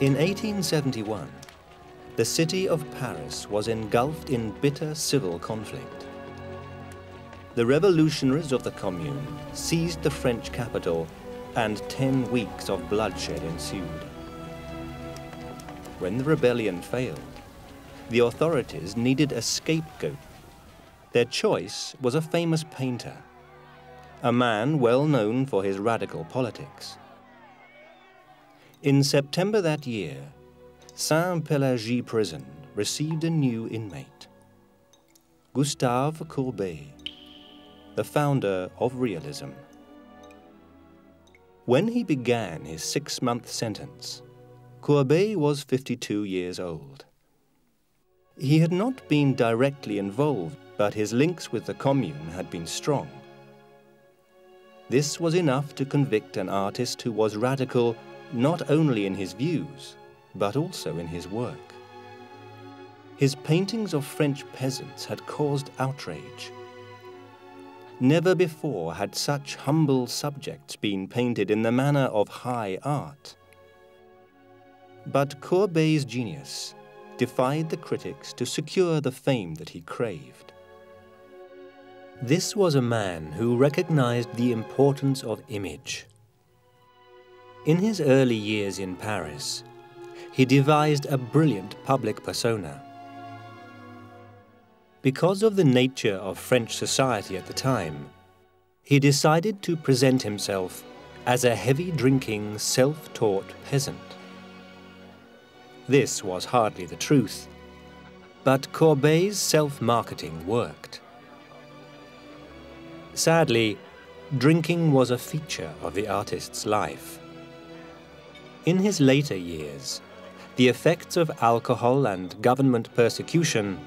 In 1871, the city of Paris was engulfed in bitter civil conflict. The revolutionaries of the Commune seized the French capital and 10 weeks of bloodshed ensued. When the rebellion failed, the authorities needed a scapegoat. Their choice was a famous painter, a man well known for his radical politics. In September that year, Saint-Pélagie prison received a new inmate, Gustave Courbet, the founder of realism. When he began his six-month sentence, Courbet was 52 years old. He had not been directly involved, but his links with the Commune had been strong. This was enough to convict an artist who was radical not only in his views, but also in his work. His paintings of French peasants had caused outrage. Never before had such humble subjects been painted in the manner of high art. But Courbet's genius defied the critics to secure the fame that he craved. This was a man who recognized the importance of image. In his early years in Paris, he devised a brilliant public persona. Because of the nature of French society at the time, he decided to present himself as a heavy drinking, self taught peasant. This was hardly the truth, but Courbet's self marketing worked. Sadly, drinking was a feature of the artist's life. In his later years, the effects of alcohol and government persecution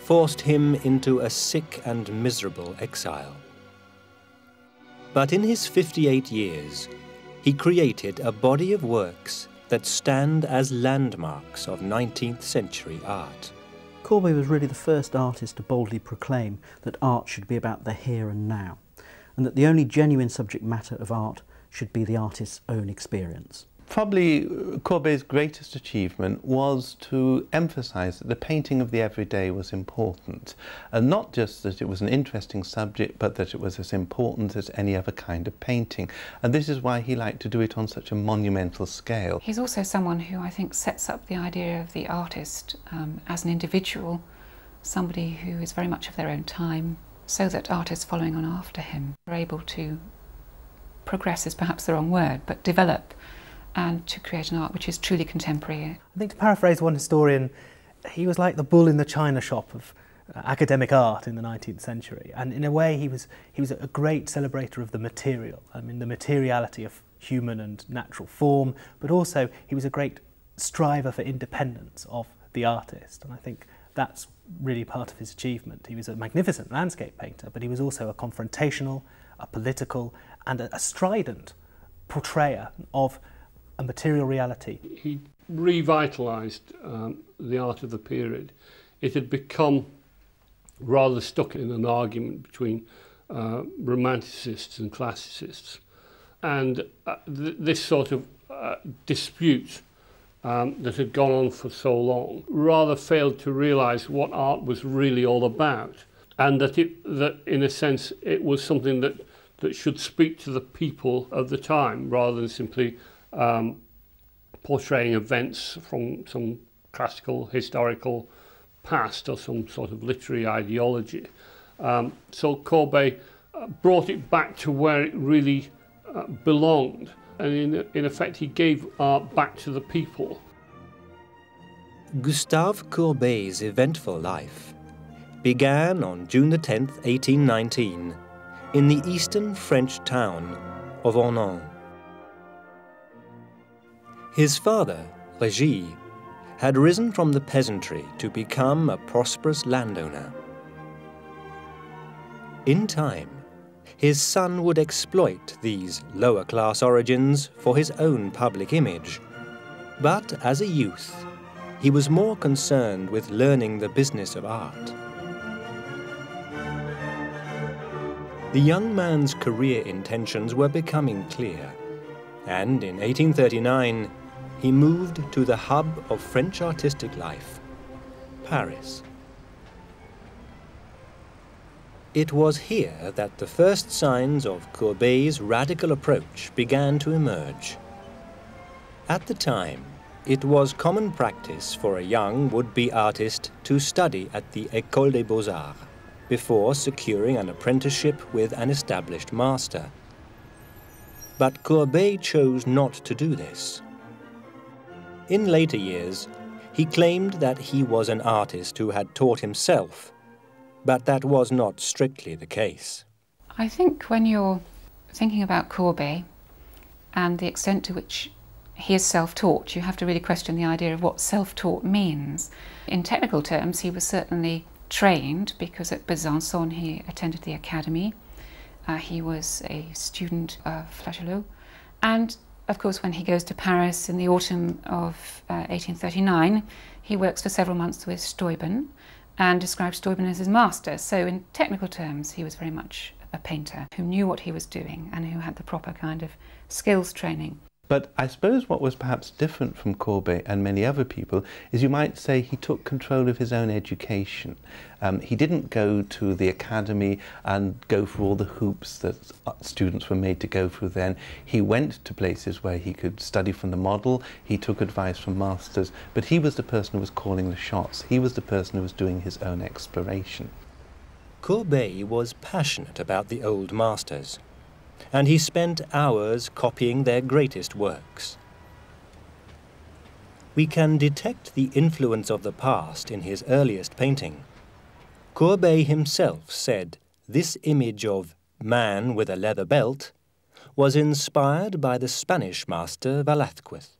forced him into a sick and miserable exile. But in his 58 years, he created a body of works that stand as landmarks of 19th century art. Courbet was really the first artist to boldly proclaim that art should be about the here and now, and that the only genuine subject matter of art should be the artist's own experience. Probably Courbet's greatest achievement was to emphasize that the painting of the everyday was important. And not just that it was an interesting subject, but that it was as important as any other kind of painting. And this is why he liked to do it on such a monumental scale. He's also someone who I think sets up the idea of the artist um, as an individual, somebody who is very much of their own time, so that artists following on after him are able to progress is perhaps the wrong word, but develop and to create an art which is truly contemporary. I think to paraphrase one historian, he was like the bull in the china shop of uh, academic art in the 19th century. And in a way, he was, he was a great celebrator of the material, I mean, the materiality of human and natural form, but also he was a great striver for independence of the artist. And I think that's really part of his achievement. He was a magnificent landscape painter, but he was also a confrontational, a political, and a, a strident portrayer of a material reality. He revitalised um, the art of the period. It had become rather stuck in an argument between uh, romanticists and classicists. And uh, th this sort of uh, dispute um, that had gone on for so long rather failed to realise what art was really all about. And that, it, that in a sense, it was something that, that should speak to the people of the time rather than simply um, portraying events from some classical historical past or some sort of literary ideology. Um, so Courbet uh, brought it back to where it really uh, belonged and in, in effect he gave art back to the people. Gustave Courbet's eventful life began on June 10, 1819, in the eastern French town of Ornans. His father, Regis, had risen from the peasantry to become a prosperous landowner. In time, his son would exploit these lower class origins for his own public image. But as a youth, he was more concerned with learning the business of art. The young man's career intentions were becoming clear, and in 1839, he moved to the hub of French artistic life, Paris. It was here that the first signs of Courbet's radical approach began to emerge. At the time, it was common practice for a young would-be artist to study at the École des Beaux-Arts before securing an apprenticeship with an established master. But Courbet chose not to do this. In later years, he claimed that he was an artist who had taught himself but that was not strictly the case. I think when you're thinking about Courbet and the extent to which he is self taught, you have to really question the idea of what self taught means. In technical terms, he was certainly trained because at Besançon he attended the academy. Uh, he was a student of Flajoulot. And of course, when he goes to Paris in the autumn of uh, 1839, he works for several months with Steuben and describes Steuben as his master. So, in technical terms, he was very much a painter who knew what he was doing and who had the proper kind of skills training. But I suppose what was perhaps different from Courbet and many other people is you might say he took control of his own education. Um, he didn't go to the academy and go through all the hoops that uh, students were made to go through then. He went to places where he could study from the model, he took advice from masters, but he was the person who was calling the shots. He was the person who was doing his own exploration. Courbet was passionate about the old masters and he spent hours copying their greatest works. We can detect the influence of the past in his earliest painting. Courbet himself said this image of man with a leather belt was inspired by the Spanish master Velázquez.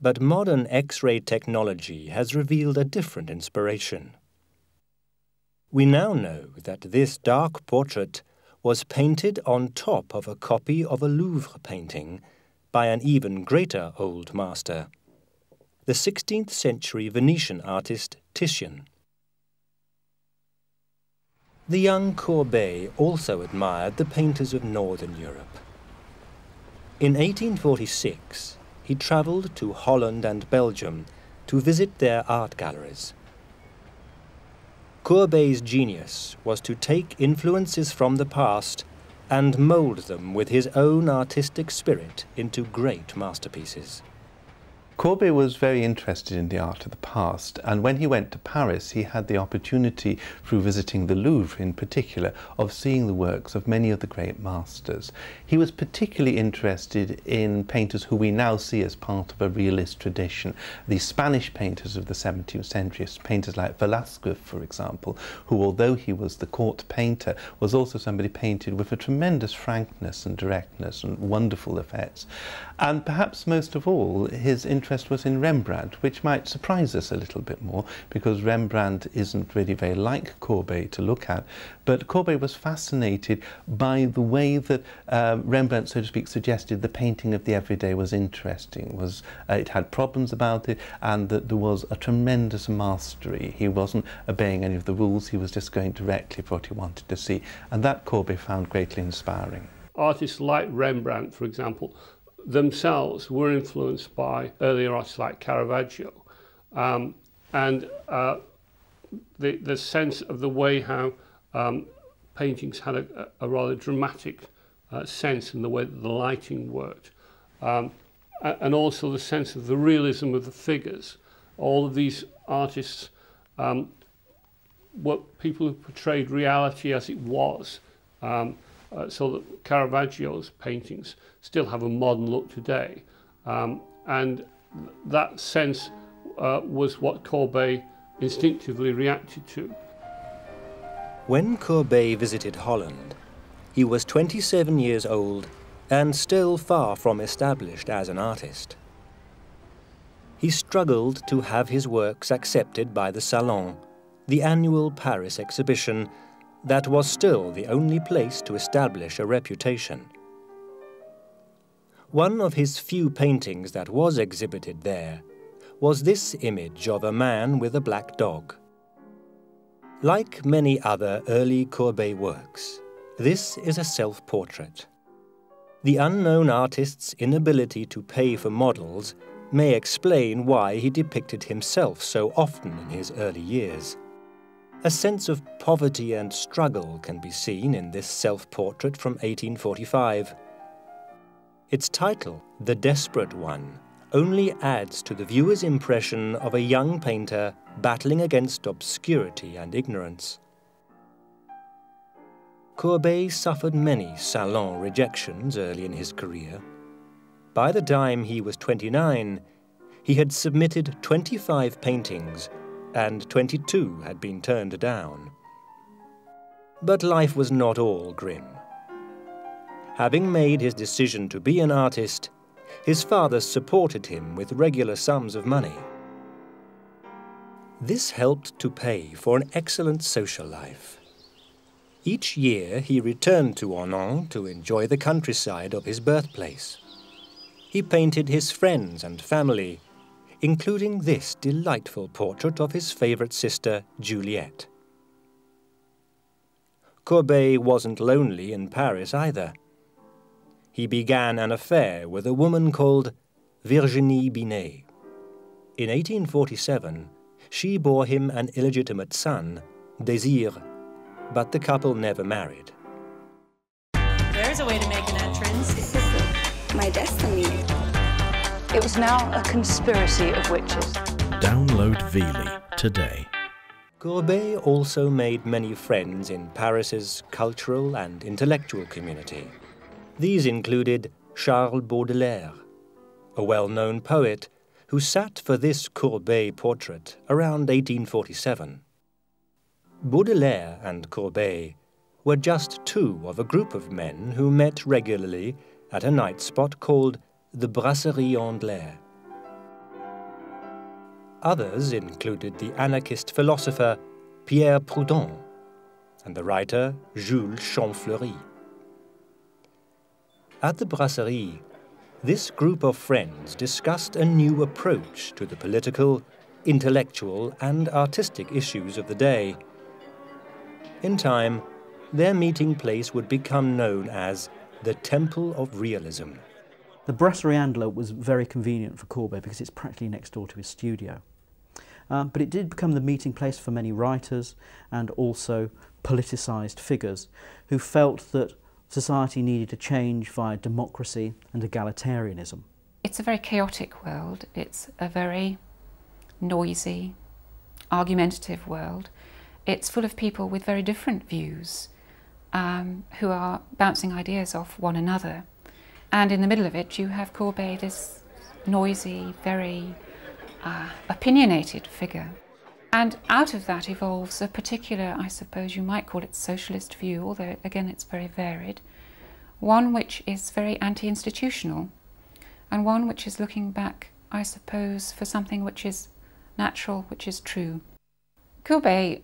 But modern X-ray technology has revealed a different inspiration. We now know that this dark portrait was painted on top of a copy of a Louvre painting by an even greater old master, the 16th century Venetian artist Titian. The young Courbet also admired the painters of Northern Europe. In 1846, he travelled to Holland and Belgium to visit their art galleries. Courbet's genius was to take influences from the past and mould them with his own artistic spirit into great masterpieces. Courbet was very interested in the art of the past, and when he went to Paris, he had the opportunity, through visiting the Louvre in particular, of seeing the works of many of the great masters. He was particularly interested in painters who we now see as part of a realist tradition. The Spanish painters of the 17th century, painters like Velázquez, for example, who, although he was the court painter, was also somebody painted with a tremendous frankness and directness and wonderful effects. And perhaps most of all, his interest was in Rembrandt, which might surprise us a little bit more because Rembrandt isn't really very like Courbet to look at. But Courbet was fascinated by the way that uh, Rembrandt, so to speak, suggested the painting of the everyday was interesting, was uh, it had problems about it, and that there was a tremendous mastery. He wasn't obeying any of the rules, he was just going directly for what he wanted to see. And that Courbet found greatly inspiring. Artists like Rembrandt, for example, themselves were influenced by earlier artists like Caravaggio. Um, and uh, the, the sense of the way how um, paintings had a, a rather dramatic uh, sense in the way that the lighting worked. Um, and also the sense of the realism of the figures. All of these artists um, were people who portrayed reality as it was. Um, uh, so that Caravaggio's paintings still have a modern look today. Um, and that sense uh, was what Courbet instinctively reacted to. When Courbet visited Holland, he was 27 years old and still far from established as an artist. He struggled to have his works accepted by the Salon, the annual Paris exhibition that was still the only place to establish a reputation. One of his few paintings that was exhibited there was this image of a man with a black dog. Like many other early Courbet works, this is a self-portrait. the unknown artist's inability to pay for models may explain why he depicted himself so often in his early years. A sense of poverty and struggle can be seen in this self-portrait from 1845. Its title, The Desperate One, only adds to the viewer's impression of a young painter battling against obscurity and ignorance. Courbet suffered many salon rejections early in his career. By the time he was 29, he had submitted 25 paintings and 22 had been turned down. But life was not all grim. Having made his decision to be an artist, his father supported him with regular sums of money. This helped to pay for an excellent social life. Each year he returned to Ornans to enjoy the countryside of his birthplace. He painted his friends and family, including this delightful portrait of his favourite sister, Juliette. Courbet wasn't lonely in Paris either. He began an affair with a woman called Virginie Binet. In 1847, she bore him an illegitimate son, Désir, but the couple never married. There's a way to make an entrance. This is my destiny. It was now a conspiracy of witches. Download Veely today. Courbet also made many friends in Paris's cultural and intellectual community. These included Charles Baudelaire, a well-known poet who sat for this Courbet portrait around 1847. Baudelaire and Courbet were just two of a group of men who met regularly at a night spot called the Brasserie Andler. Others included the anarchist philosopher Pierre Proudhon and the writer Jules Champfleury. At the Brasserie, this group of friends discussed a new approach to the political, intellectual, and artistic issues of the day. In time, their meeting place would become known as the Temple of Realism. The Brasserie Andler was very convenient for Courbet because it's practically next door to his studio. Um, but it did become the meeting place for many writers and also politicised figures who felt that society needed to change via democracy and egalitarianism. It's a very chaotic world. It's a very noisy, argumentative world. It's full of people with very different views um, who are bouncing ideas off one another. And in the middle of it, you have Courbet, this noisy, very uh, opinionated figure. And out of that evolves a particular, I suppose you might call it socialist view, although again it's very varied. One which is very anti institutional, and one which is looking back, I suppose, for something which is natural, which is true. Courbet's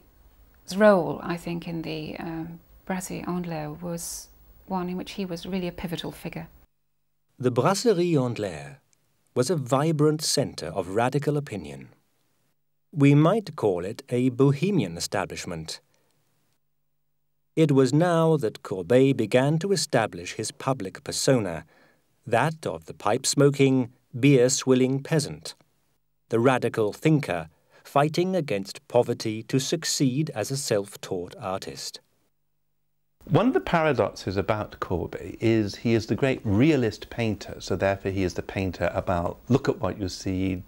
role, I think, in the um, Brasserie Andler was one in which he was really a pivotal figure. The Brasserie Andler was a vibrant centre of radical opinion. We might call it a bohemian establishment. It was now that Courbet began to establish his public persona, that of the pipe-smoking, beer-swilling peasant, the radical thinker fighting against poverty to succeed as a self-taught artist. One of the paradoxes about Courbet is he is the great realist painter, so therefore he is the painter about look at what you see,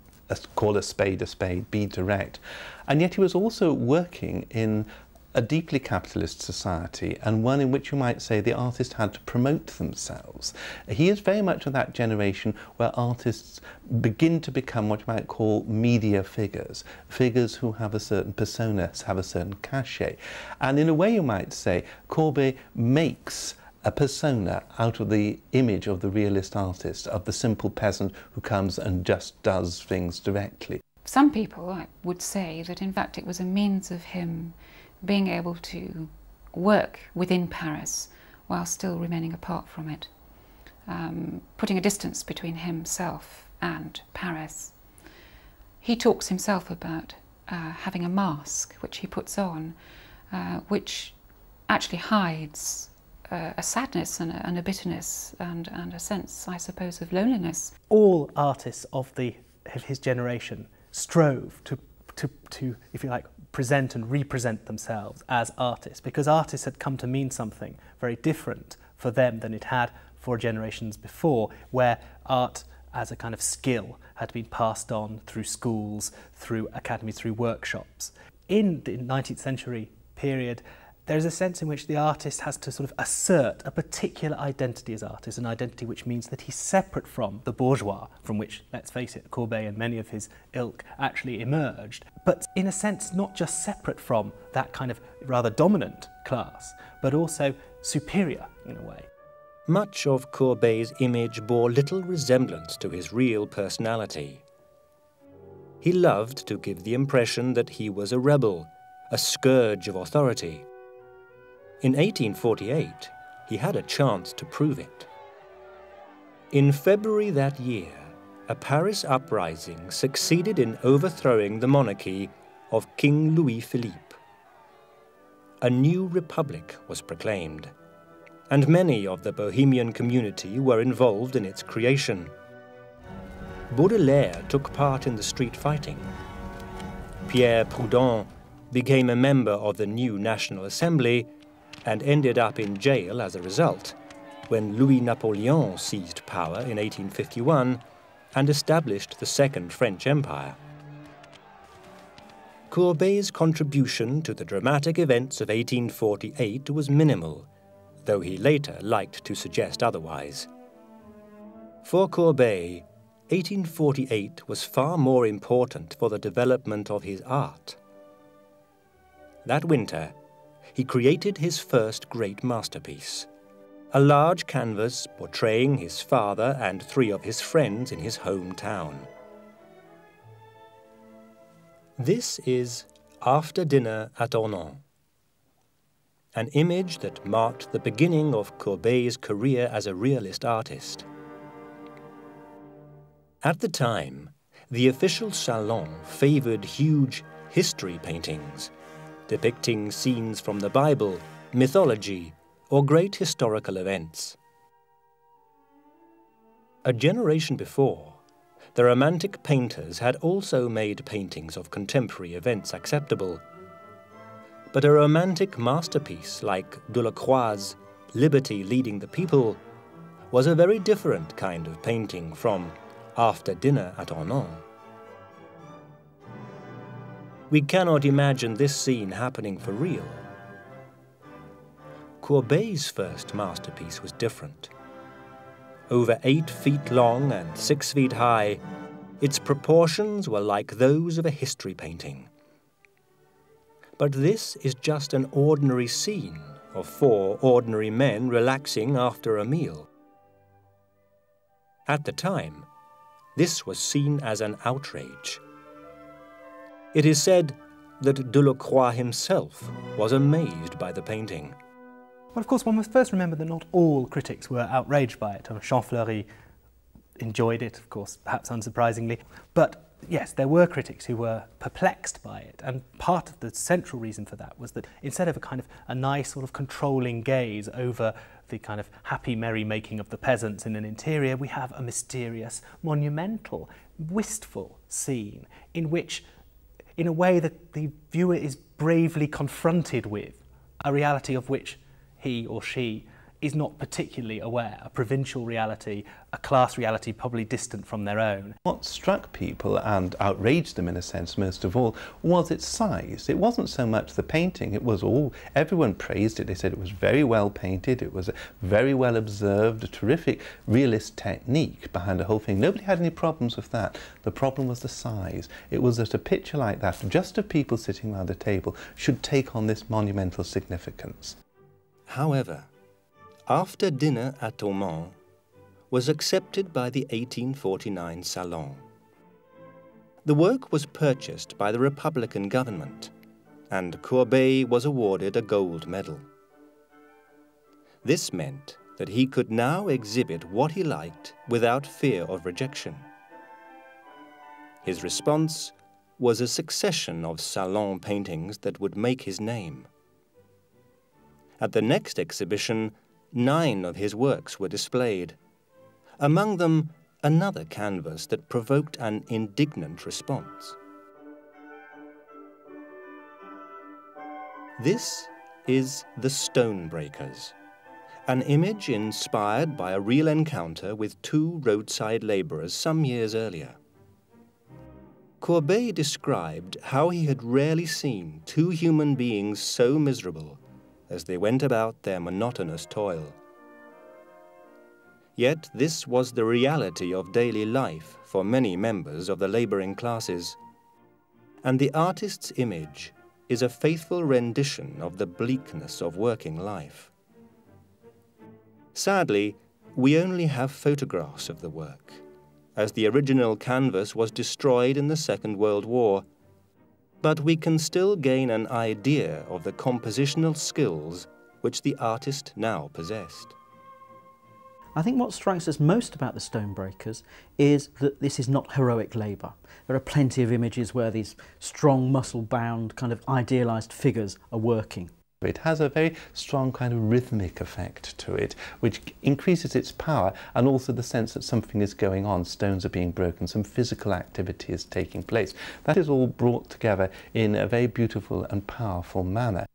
call a spade a spade, be direct. And yet he was also working in a deeply capitalist society and one in which you might say the artist had to promote themselves. He is very much of that generation where artists begin to become what you might call media figures, figures who have a certain persona, have a certain cachet. And in a way you might say, Courbet makes a persona out of the image of the realist artist, of the simple peasant who comes and just does things directly. Some people would say that in fact it was a means of him being able to work within Paris while still remaining apart from it, um, putting a distance between himself and Paris. He talks himself about uh, having a mask which he puts on, uh, which actually hides a, a sadness and a, and a bitterness and, and a sense, I suppose, of loneliness. All artists of, the, of his generation strove to, to, to, if you like, present and represent themselves as artists because artists had come to mean something very different for them than it had for generations before, where art as a kind of skill had been passed on through schools, through academies, through workshops. In the 19th century period, there's a sense in which the artist has to sort of assert a particular identity as artist, an identity which means that he's separate from the bourgeois, from which, let's face it, Courbet and many of his ilk actually emerged, but in a sense not just separate from that kind of rather dominant class, but also superior in a way. Much of Courbet's image bore little resemblance to his real personality. He loved to give the impression that he was a rebel, a scourge of authority. In 1848, he had a chance to prove it. In February that year, a Paris uprising succeeded in overthrowing the monarchy of King Louis Philippe. A new republic was proclaimed, and many of the Bohemian community were involved in its creation. Baudelaire took part in the street fighting. Pierre Proudhon became a member of the new National Assembly and ended up in jail as a result when Louis Napoleon seized power in 1851 and established the Second French Empire. Courbet's contribution to the dramatic events of 1848 was minimal, though he later liked to suggest otherwise. For Courbet, 1848 was far more important for the development of his art. That winter, he created his first great masterpiece a large canvas portraying his father and three of his friends in his hometown. This is After Dinner at Ornans, an image that marked the beginning of Courbet's career as a realist artist. At the time, the official salon favored huge history paintings depicting scenes from the Bible, mythology, or great historical events. A generation before, the Romantic painters had also made paintings of contemporary events acceptable. But a Romantic masterpiece like Delacroix's Liberty Leading the People was a very different kind of painting from After Dinner at Ornans. We cannot imagine this scene happening for real. Courbet's first masterpiece was different. Over eight feet long and six feet high, its proportions were like those of a history painting. But this is just an ordinary scene of four ordinary men relaxing after a meal. At the time, this was seen as an outrage. It is said that Delacroix himself was amazed by the painting. Well, of course, one must first remember that not all critics were outraged by it. Champfleury enjoyed it, of course, perhaps unsurprisingly. But yes, there were critics who were perplexed by it. And part of the central reason for that was that instead of a kind of a nice sort of controlling gaze over the kind of happy merrymaking of the peasants in an interior, we have a mysterious, monumental, wistful scene in which in a way that the viewer is bravely confronted with a reality of which he or she is not particularly aware, a provincial reality, a class reality probably distant from their own. What struck people and outraged them in a sense most of all was its size. It wasn't so much the painting, it was all, everyone praised it. They said it was very well painted, it was very well observed, a terrific realist technique behind the whole thing. Nobody had any problems with that. The problem was the size. It was that a picture like that, just of people sitting around a table, should take on this monumental significance. However, after dinner at Ornans was accepted by the 1849 Salon. The work was purchased by the Republican government, and Courbet was awarded a gold medal. This meant that he could now exhibit what he liked without fear of rejection. His response was a succession of salon paintings that would make his name. At the next exhibition, nine of his works were displayed. Among them, another canvas that provoked an indignant response. This is The Stonebreakers, an image inspired by a real encounter with two roadside labourers some years earlier. Courbet described how he had rarely seen two human beings so miserable as they went about their monotonous toil. Yet this was the reality of daily life for many members of the labouring classes, and the artist's image is a faithful rendition of the bleakness of working life. Sadly, we only have photographs of the work, as the original canvas was destroyed in the Second World War, but we can still gain an idea of the compositional skills which the artist now possessed. I think what strikes us most about the Stonebreakers is that this is not heroic labour. There are plenty of images where these strong, muscle-bound, kind of idealised figures are working. It has a very strong kind of rhythmic effect to it, which increases its power and also the sense that something is going on. Stones are being broken, some physical activity is taking place. That is all brought together in a very beautiful and powerful manner.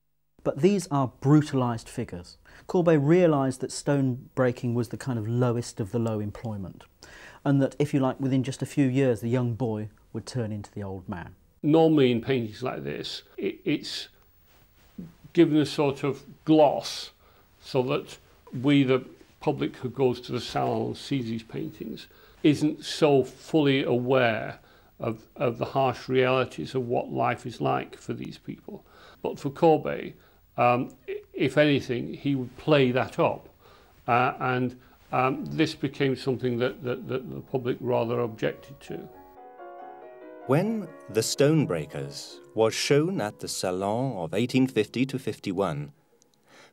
But these are brutalised figures. Courbet realised that stone breaking was the kind of lowest of the low employment, and that, if you like, within just a few years, the young boy would turn into the old man. Normally, in paintings like this, it, it's given a sort of gloss so that we, the public who goes to the salon and sees these paintings, isn't so fully aware of, of the harsh realities of what life is like for these people. But for Courbet, um, if anything, he would play that up. Uh, and um, this became something that, that, that the public rather objected to. When The Stonebreakers was shown at the Salon of 1850 to 51,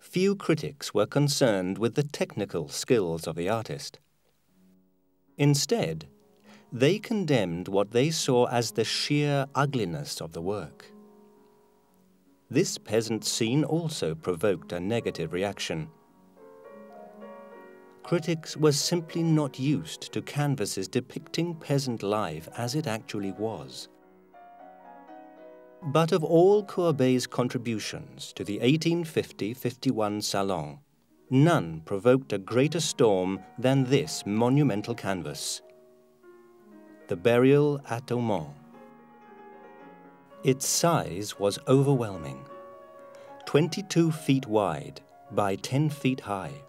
few critics were concerned with the technical skills of the artist. Instead, they condemned what they saw as the sheer ugliness of the work. This peasant scene also provoked a negative reaction. Critics were simply not used to canvases depicting peasant life as it actually was. But of all Courbet's contributions to the 1850-51 Salon, none provoked a greater storm than this monumental canvas. The Burial at Ornans. Its size was overwhelming 22 feet wide by 10 feet high.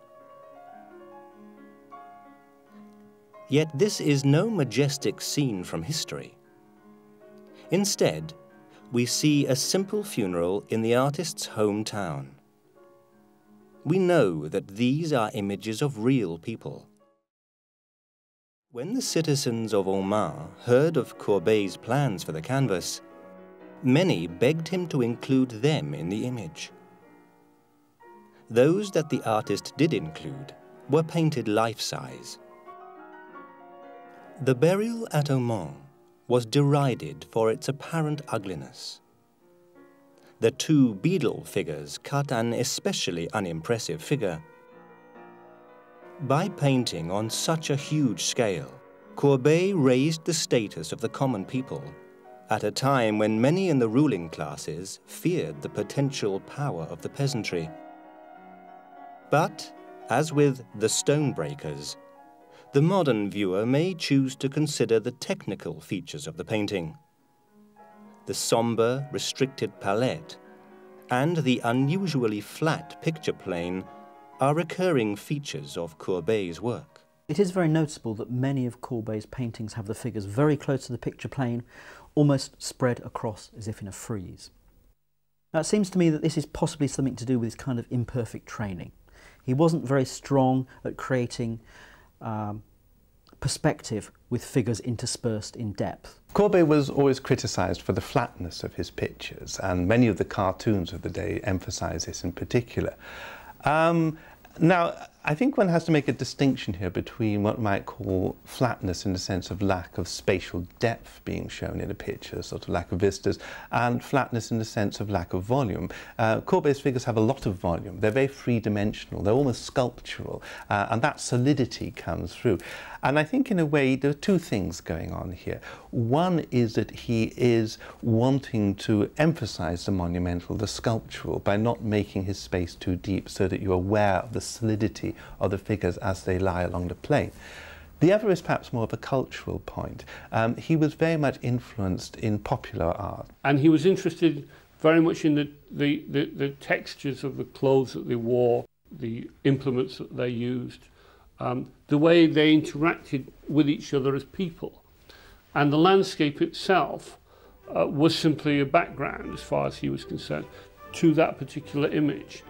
Yet this is no majestic scene from history. Instead, we see a simple funeral in the artist's hometown. We know that these are images of real people. When the citizens of Ornans heard of Courbet's plans for the canvas, Many begged him to include them in the image. Those that the artist did include were painted life-size. The burial at Ornans was derided for its apparent ugliness. The two beadle figures cut an especially unimpressive figure. By painting on such a huge scale, Courbet raised the status of the common people at a time when many in the ruling classes feared the potential power of the peasantry. But, as with the stonebreakers, the modern viewer may choose to consider the technical features of the painting. The sombre, restricted palette and the unusually flat picture plane are recurring features of Courbet's work. It is very noticeable that many of Courbet's paintings have the figures very close to the picture plane almost spread across as if in a frieze. Now it seems to me that this is possibly something to do with his kind of imperfect training. He wasn't very strong at creating um, perspective with figures interspersed in depth. Courbet was always criticised for the flatness of his pictures, and many of the cartoons of the day emphasise this in particular. Um, now, I think one has to make a distinction here between what might call flatness in the sense of lack of spatial depth being shown in a picture, sort of lack of vistas, and flatness in the sense of lack of volume. Uh, Courbet's figures have a lot of volume. They're very three-dimensional. They're almost sculptural, uh, and that solidity comes through. And I think in a way there are two things going on here. One is that he is wanting to emphasize the monumental, the sculptural, by not making his space too deep so that you're aware of the solidity of the figures as they lie along the plane. The other is perhaps more of a cultural point. Um, he was very much influenced in popular art. And he was interested very much in the, the, the, the textures of the clothes that they wore, the implements that they used, um, the way they interacted with each other as people. And the landscape itself uh, was simply a background, as far as he was concerned, to that particular image.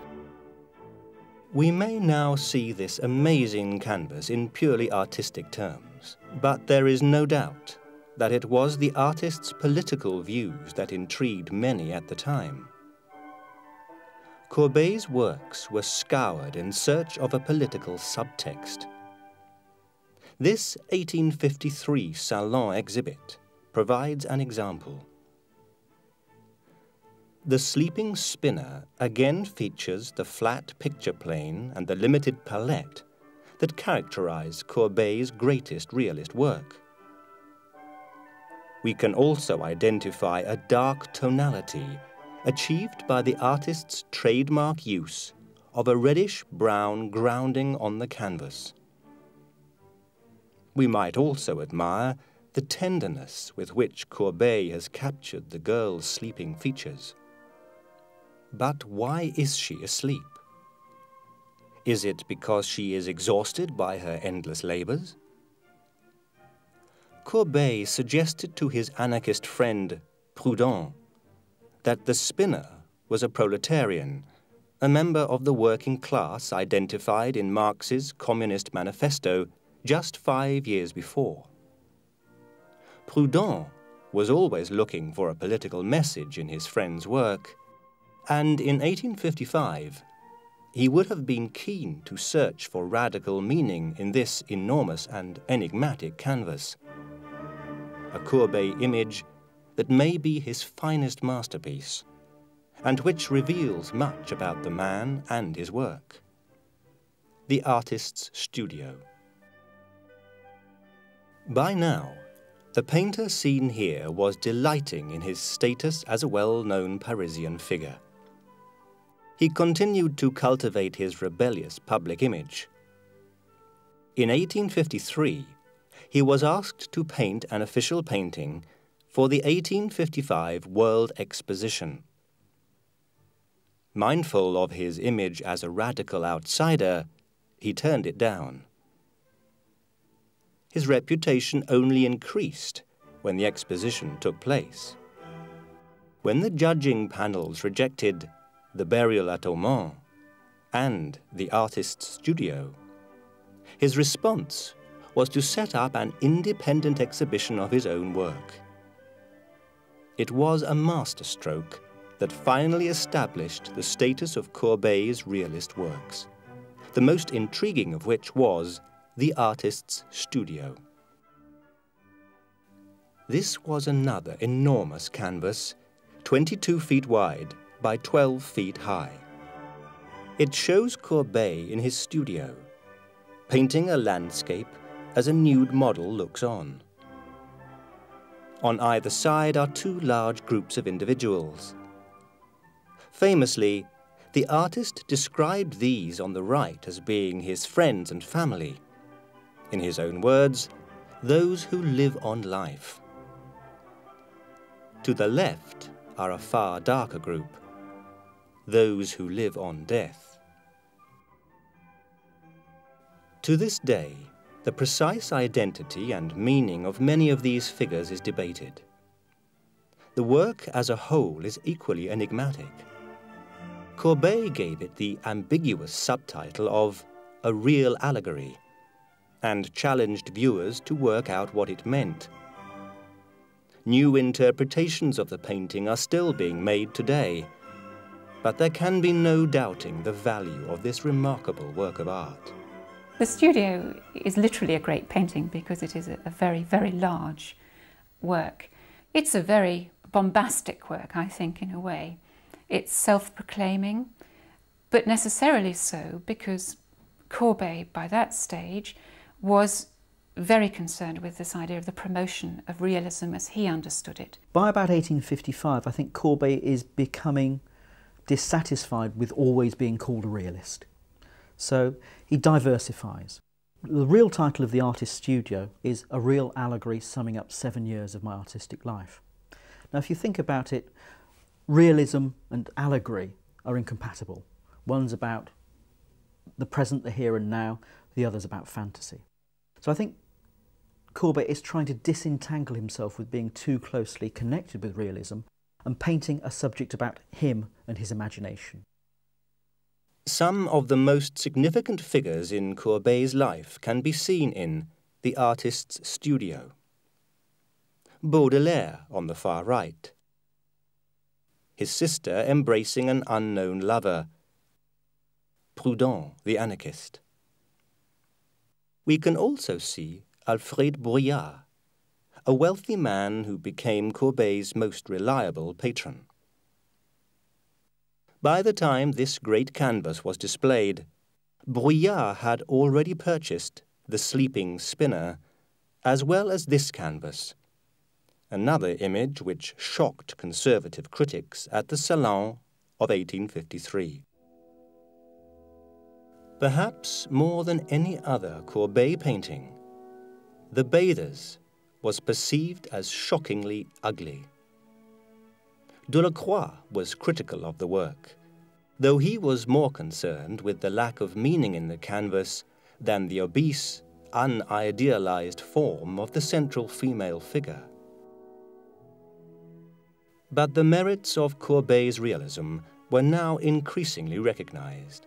We may now see this amazing canvas in purely artistic terms, but there is no doubt that it was the artist's political views that intrigued many at the time. Courbet's works were scoured in search of a political subtext. This 1853 Salon exhibit provides an example. The Sleeping Spinner again features the flat picture plane and the limited palette that characterize Courbet's greatest realist work. We can also identify a dark tonality achieved by the artist's trademark use of a reddish-brown grounding on the canvas. We might also admire the tenderness with which Courbet has captured the girl's sleeping features. But why is she asleep? Is it because she is exhausted by her endless labors? Courbet suggested to his anarchist friend, Proudhon, that the spinner was a proletarian, a member of the working class identified in Marx's Communist Manifesto just five years before. Proudhon was always looking for a political message in his friend's work, and in 1855 he would have been keen to search for radical meaning in this enormous and enigmatic canvas. A Courbet image that may be his finest masterpiece, and which reveals much about the man and his work. The Artist's Studio. By now, the painter seen here was delighting in his status as a well-known Parisian figure. He continued to cultivate his rebellious public image. In 1853, he was asked to paint an official painting for the 1855 World Exposition. Mindful of his image as a radical outsider, he turned it down. His reputation only increased when the exposition took place. When the judging panels rejected The Burial at Ornans and The Artist's Studio, his response was to set up an independent exhibition of his own work. It was a masterstroke that finally established the status of Courbet's realist works, the most intriguing of which was The Artist's Studio. This was another enormous canvas, 22 feet wide by 12 feet high. It shows Courbet in his studio, painting a landscape as a nude model looks on. On either side are two large groups of individuals. Famously, the artist described these on the right as being his friends and family. In his own words, those who live on life. To the left are a far darker group, those who live on death. To this day, the precise identity and meaning of many of these figures is debated. The work as a whole is equally enigmatic. Courbet gave it the ambiguous subtitle of A Real Allegory and challenged viewers to work out what it meant. New interpretations of the painting are still being made today, but there can be no doubting the value of this remarkable work of art. The studio is literally a great painting because it is a, a very, very large work. It's a very bombastic work, I think, in a way. It's self proclaiming, but necessarily so because Courbet, by that stage, was very concerned with this idea of the promotion of realism as he understood it. By about 1855, I think Courbet is becoming dissatisfied with always being called a realist. So he diversifies. The real title of the artist's studio is A Real Allegory Summing Up Seven Years of My Artistic Life. Now, if you think about it, realism and allegory are incompatible. One's about the present, the here and now, the other's about fantasy. So I think Courbet is trying to disentangle himself with being too closely connected with realism and painting a subject about him and his imagination. Some of the most significant figures in Courbet's life can be seen in The Artist's Studio. Baudelaire on the far right. His sister embracing an unknown lover. Proudhon, the anarchist. We can also see Alfred Bruyas, a wealthy man who became Courbet's most reliable patron. By the time this great canvas was displayed, Bruyas had already purchased The Sleeping Spinner, as well as this canvas, another image which shocked conservative critics at the Salon of 1853. Perhaps more than any other Courbet painting, The Bathers was perceived as shockingly ugly. Delacroix was critical of the work, though he was more concerned with the lack of meaning in the canvas than the obese, unidealized form of the central female figure. But the merits of Courbet's realism were now increasingly recognized.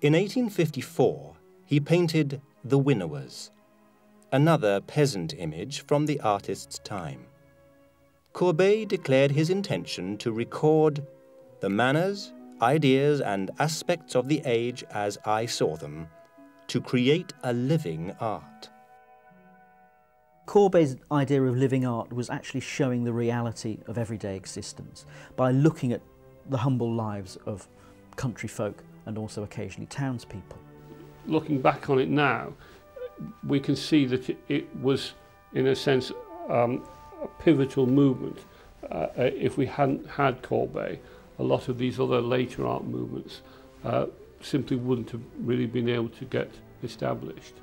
In 1854, he painted The Winnowers, another peasant image from the artist's time. Courbet declared his intention to record the manners, ideas, and aspects of the age as I saw them, to create a living art. Courbet's idea of living art was actually showing the reality of everyday existence by looking at the humble lives of country folk and also occasionally townspeople. Looking back on it now, we can see that it, was, in a sense, um, a pivotal movement. Uh, uh, if we hadn't had Courbet, a lot of these other later art movements uh, simply wouldn't have really been able to get established.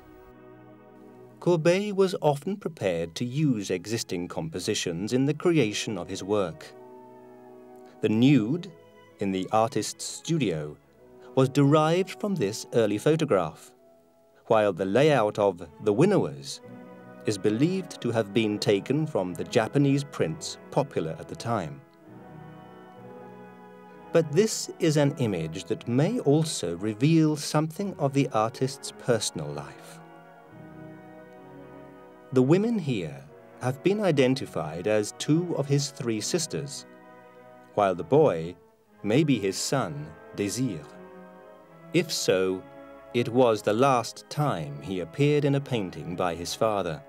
Courbet was often prepared to use existing compositions in the creation of his work. The nude, in the artist's studio, was derived from this early photograph, while the layout of The Winnowers is believed to have been taken from the Japanese prints popular at the time. But this is an image that may also reveal something of the artist's personal life. The women here have been identified as two of his three sisters, while the boy may be his son, Désir. If so, it was the last time he appeared in a painting by his father.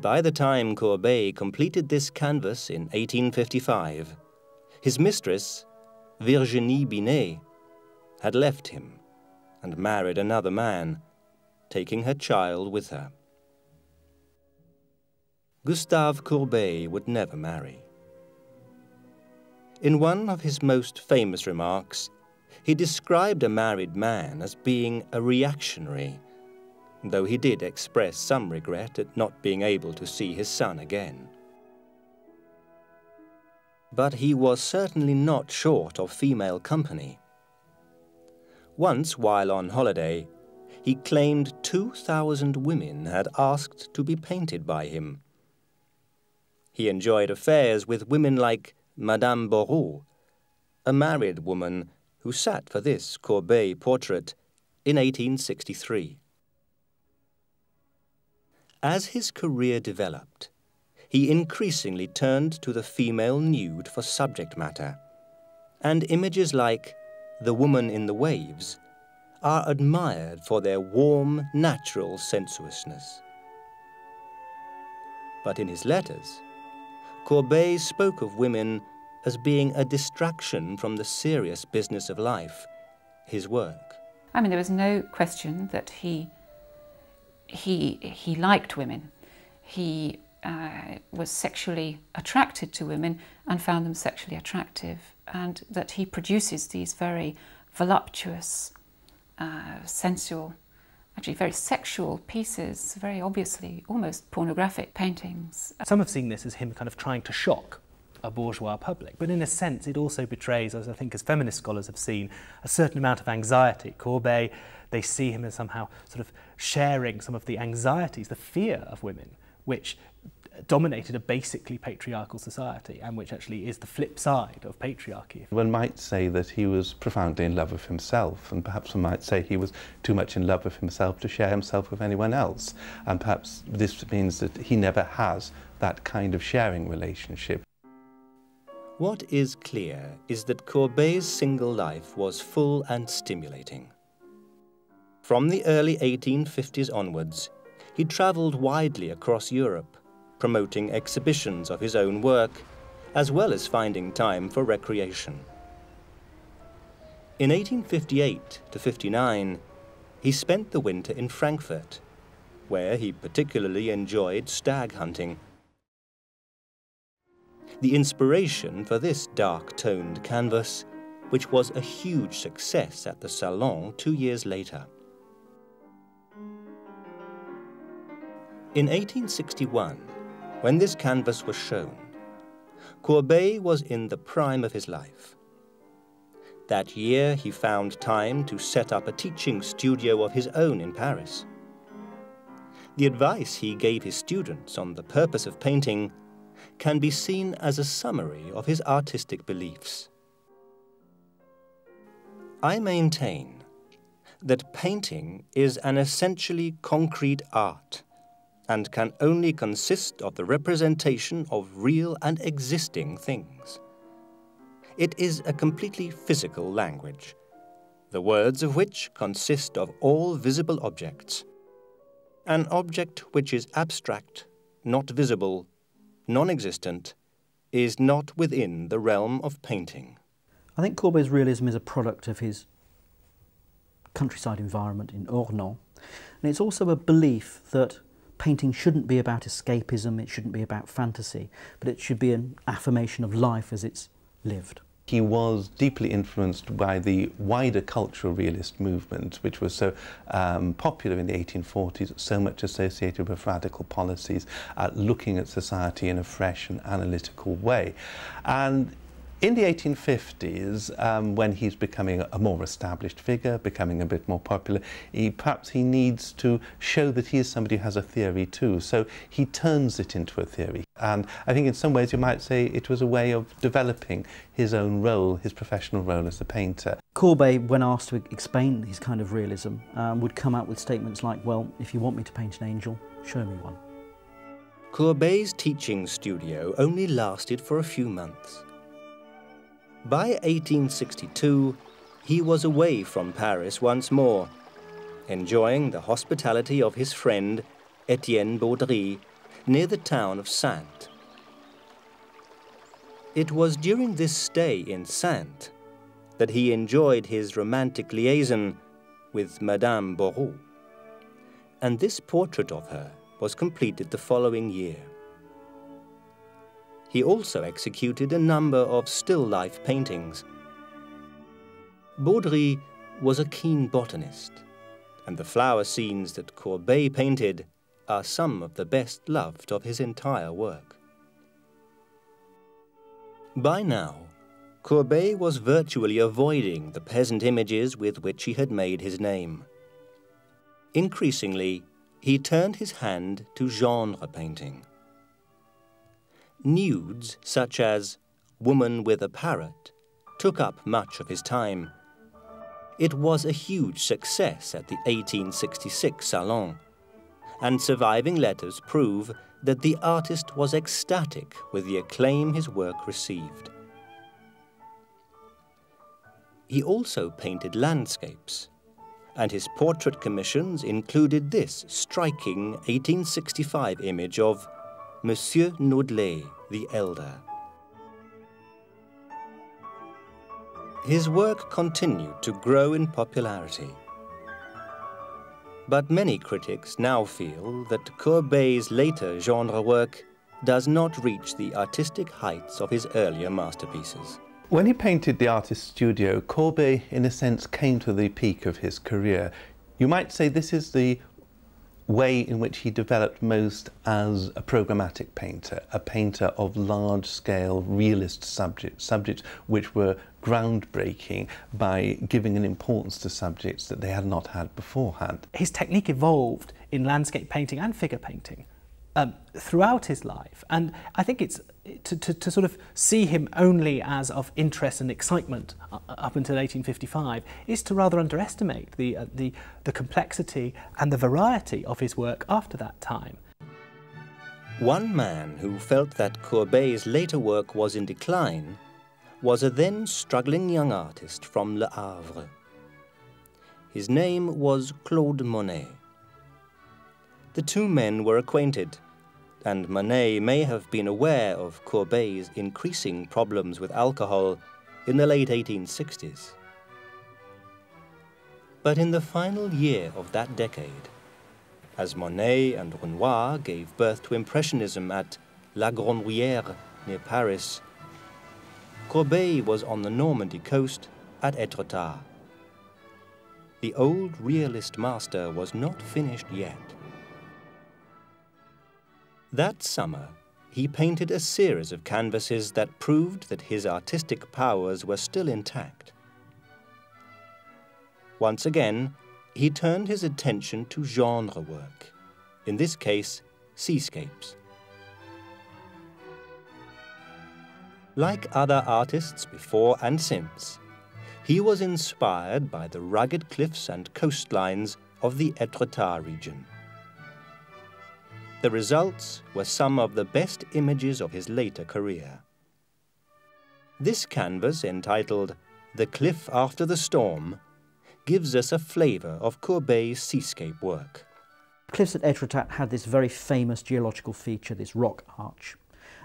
By the time Courbet completed this canvas in 1855, his mistress, Virginie Binet, had left him and married another man, taking her child with her. Gustave Courbet would never marry. In one of his most famous remarks, he described a married man as being a reactionary though he did express some regret at not being able to see his son again. But he was certainly not short of female company. Once, while on holiday, he claimed 2,000 women had asked to be painted by him. He enjoyed affairs with women like Madame Bourreau, a married woman who sat for this Courbet portrait in 1863. As his career developed, he increasingly turned to the female nude for subject matter, and images like The Woman in the Waves are admired for their warm, natural sensuousness. But in his letters, Courbet spoke of women as being a distraction from the serious business of life, his work. I mean, there was no question that he, he, he liked women. He uh, was sexually attracted to women and found them sexually attractive, and that he produces these very voluptuous, uh, sensual, actually very sexual pieces, very obviously almost pornographic paintings. Some have seen this as him kind of trying to shock a bourgeois public, but in a sense it also betrays, as I think as feminist scholars have seen, a certain amount of anxiety. Courbet, they see him as somehow sort of sharing some of the anxieties, the fear of women, which dominated a basically patriarchal society and which actually is the flip side of patriarchy. One might say that he was profoundly in love with himself and perhaps one might say he was too much in love with himself to share himself with anyone else and perhaps this means that he never has that kind of sharing relationship. What is clear is that Courbet's single life was full and stimulating. From the early 1850s onwards, he travelled widely across Europe, promoting exhibitions of his own work, as well as finding time for recreation. In 1858 to 59, he spent the winter in Frankfurt, where he particularly enjoyed stag hunting. The inspiration for this dark-toned canvas, which was a huge success at the Salon two years later. In 1861, when this canvas was shown, Courbet was in the prime of his life. That year he found time to set up a teaching studio of his own in Paris. The advice he gave his students on the purpose of painting can be seen as a summary of his artistic beliefs. I maintain that painting is an essentially concrete art and can only consist of the representation of real and existing things. It is a completely physical language, the words of which consist of all visible objects. An object which is abstract, not visible, non-existent, is not within the realm of painting. I think Courbet's realism is a product of his countryside environment in Ornans, and it's also a belief that painting shouldn't be about escapism, it shouldn't be about fantasy, but it should be an affirmation of life as it's lived. He was deeply influenced by the wider cultural realist movement, which was so um, popular in the 1840s, so much associated with radical policies, uh, looking at society in a fresh and analytical way. And in the 1850s, um, when he's becoming a more established figure, becoming a bit more popular, he, perhaps he needs to show that he is somebody who has a theory too. So he turns it into a theory. And I think in some ways you might say it was a way of developing his own role, his professional role as a painter. Courbet, when asked to explain his kind of realism, um, would come out with statements like, well, if you want me to paint an angel, show me one. Courbet's teaching studio only lasted for a few months. By 1862, he was away from Paris once more, enjoying the hospitality of his friend Etienne Baudry near the town of Saintes. It was during this stay in Saintes that he enjoyed his romantic liaison with Madame Bourreau, and this portrait of her was completed the following year. He also executed a number of still life paintings. Baudry was a keen botanist, and the flower scenes that Courbet painted are some of the best loved of his entire work. By now, Courbet was virtually avoiding the peasant images with which he had made his name. Increasingly, he turned his hand to genre painting nudes such as Woman with a Parrot took up much of his time. It was a huge success at the 1866 Salon, and surviving letters prove that the artist was ecstatic with the acclaim his work received. He also painted landscapes, and his portrait commissions included this striking 1865 image of Monsieur Nodler the Elder. His work continued to grow in popularity. But many critics now feel that Courbet's later genre work does not reach the artistic heights of his earlier masterpieces. When he painted the artist's studio, Courbet, in a sense, came to the peak of his career. You might say this is the way in which he developed most as a programmatic painter, a painter of large-scale realist subjects, subjects which were groundbreaking by giving an importance to subjects that they had not had beforehand. His technique evolved in landscape painting and figure painting um, throughout his life. And I think it's to, to, to, sort of see him only as of interest and excitement uh, up until 1855 is to rather underestimate the, uh, the, the complexity and the variety of his work after that time. One man who felt that Courbet's later work was in decline was a then struggling young artist from Le Havre. His name was Claude Monet. The two men were acquainted and Monet may have been aware of Courbet's increasing problems with alcohol in the late 1860s. But in the final year of that decade, as Monet and Renoir gave birth to Impressionism at La Grenouillère near Paris, Courbet was on the Normandy coast at Étretat. The old realist master was not finished yet. That summer, he painted a series of canvases that proved that his artistic powers were still intact. Once again, he turned his attention to genre work, in this case, seascapes. Like other artists before and since, he was inspired by the rugged cliffs and coastlines of the Étretat region. The results were some of the best images of his later career. This canvas, entitled The Cliff After the Storm, gives us a flavour of Courbet's seascape work. Cliffs at Etretat had this very famous geological feature, this rock arch,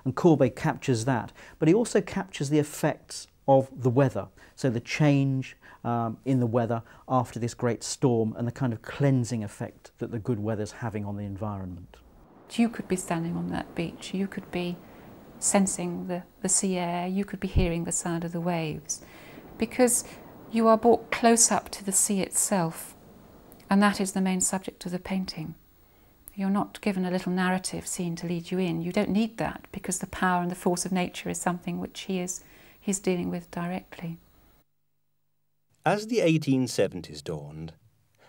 and Courbet captures that, but he also captures the effects of the weather, so the change um, in the weather after this great storm and the kind of cleansing effect that the good weather's having on the environment. You could be standing on that beach, you could be sensing the, the sea air, you could be hearing the sound of the waves, because you are brought close up to the sea itself, and that is the main subject of the painting. You're not given a little narrative scene to lead you in. You don't need that because the power and the force of nature is something which he is he's dealing with directly. As the 1870s dawned,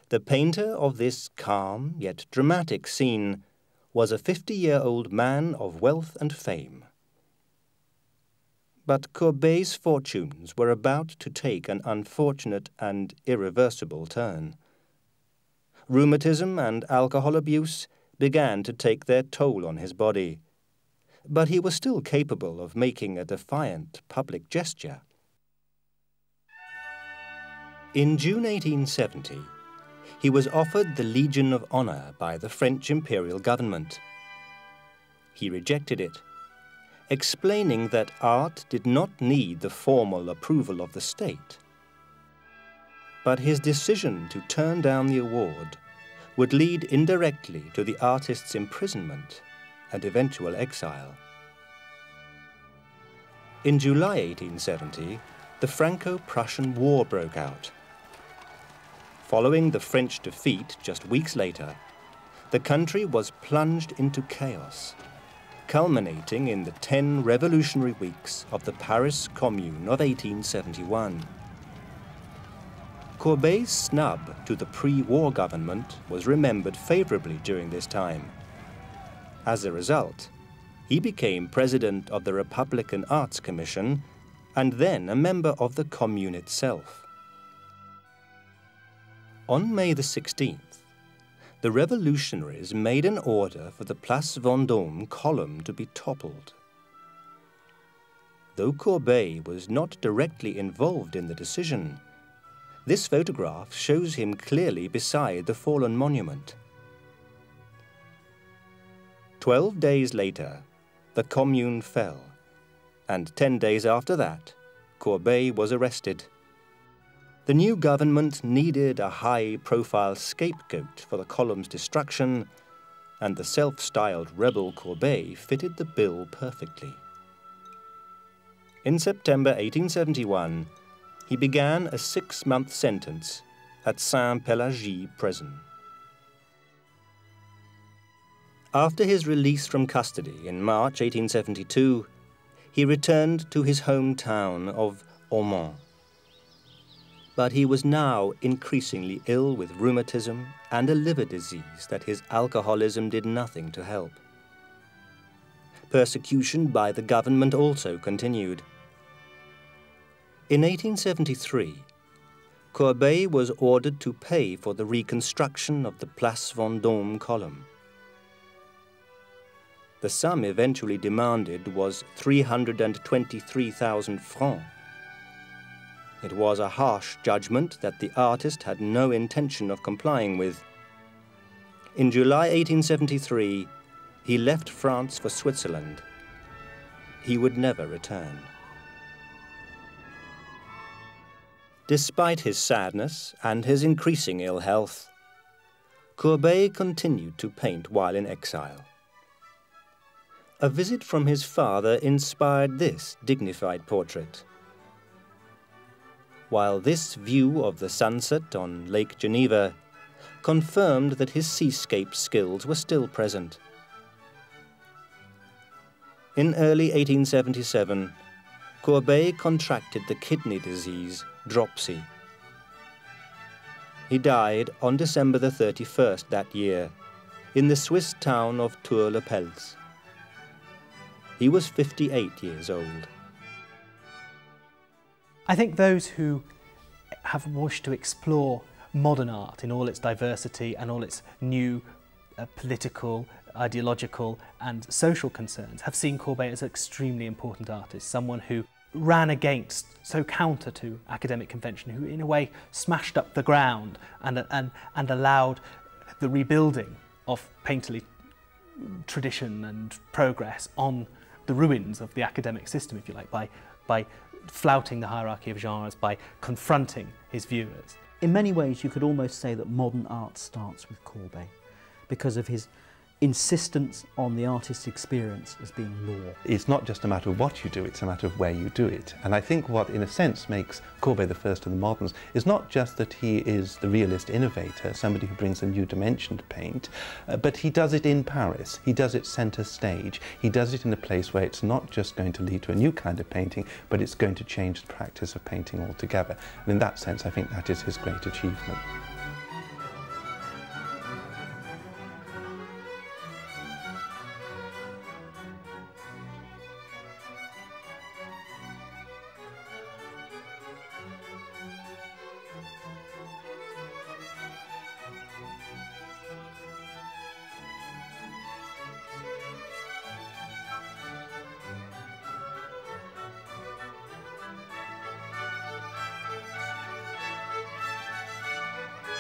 the painter of this calm yet dramatic scene was a 50-year-old man of wealth and fame. But Courbet's fortunes were about to take an unfortunate and irreversible turn. Rheumatism and alcohol abuse began to take their toll on his body, but he was still capable of making a defiant public gesture. In June 1870, he was offered the Legion of Honor by the French imperial government. He rejected it, explaining that art did not need the formal approval of the state. But his decision to turn down the award would lead indirectly to the artist's imprisonment and eventual exile. In July 1870, the Franco-Prussian War broke out Following the French defeat just weeks later, the country was plunged into chaos, culminating in the 10 revolutionary weeks of the Paris Commune of 1871. Courbet's snub to the pre-war government was remembered favorably during this time. As a result, he became president of the Republican Arts Commission and then a member of the Commune itself. On May the 16th, the revolutionaries made an order for the Place Vendôme column to be toppled. Though Courbet was not directly involved in the decision, This photograph shows him clearly beside the fallen monument. Twelve days later, the Commune fell, and ten days after that, Courbet was arrested. The new government needed a high-profile scapegoat for the column's destruction, and the self-styled rebel Courbet fitted the bill perfectly. In September 1871, he began a six-month sentence at Sainte-Pélagie prison. After his release from custody in March 1872, he returned to his hometown of Ornans. But he was now increasingly ill with rheumatism and a liver disease that his alcoholism did nothing to help. Persecution by the government also continued. In 1873, Courbet was ordered to pay for the reconstruction of the Place Vendôme column. The sum eventually demanded was 323,000 francs. It was a harsh judgment that the artist had no intention of complying with. In July 1873, he left France for Switzerland. He would never return. Despite his sadness and his increasing ill health, Courbet continued to paint while in exile. A visit from his father inspired this dignified portrait. While this view of the sunset on Lake Geneva confirmed that his seascape skills were still present. In early 1877, Courbet contracted the kidney disease dropsy. He died on December the 31st that year in the Swiss town of Tour-de-Peilz. He was 58 years old. I think those who have wished to explore modern art in all its diversity and all its new uh, political, ideological and social concerns have seen Courbet as an extremely important artist, someone who ran against, so counter to academic convention, who in a way smashed up the ground and, and, and allowed the rebuilding of painterly tradition and progress on the ruins of the academic system, if you like, by, by flouting the hierarchy of genres, by confronting his viewers. In many ways, you could almost say that modern art starts with Courbet because of his insistence on the artist's experience as being law. It's not just a matter of what you do, it's a matter of where you do it. And I think what, in a sense, makes Courbet the first of the moderns is not just that he is the realist innovator, somebody who brings a new dimension to paint, uh, but he does it in Paris. He does it centre stage. He does it in a place where it's not just going to lead to a new kind of painting, but it's going to change the practice of painting altogether. And in that sense, I think that is his great achievement.